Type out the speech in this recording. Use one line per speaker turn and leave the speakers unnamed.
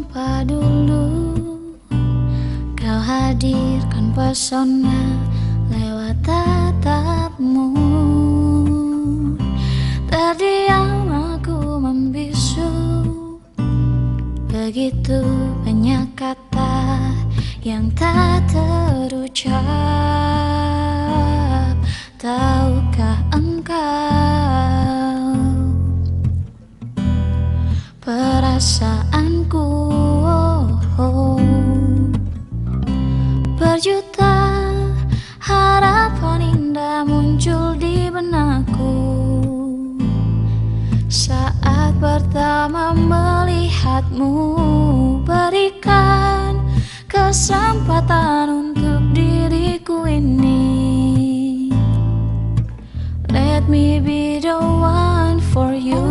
jumpa dulu Kau hadirkan pesona lewat tatapmu. Terdiam aku membisu Begitu banyak kata yang tak ter perasaanku oh, oh. Berjuta harapan indah muncul di benakku. Saat pertama melihatmu Berikan kesempatan untuk diriku ini. Let me be the one for you.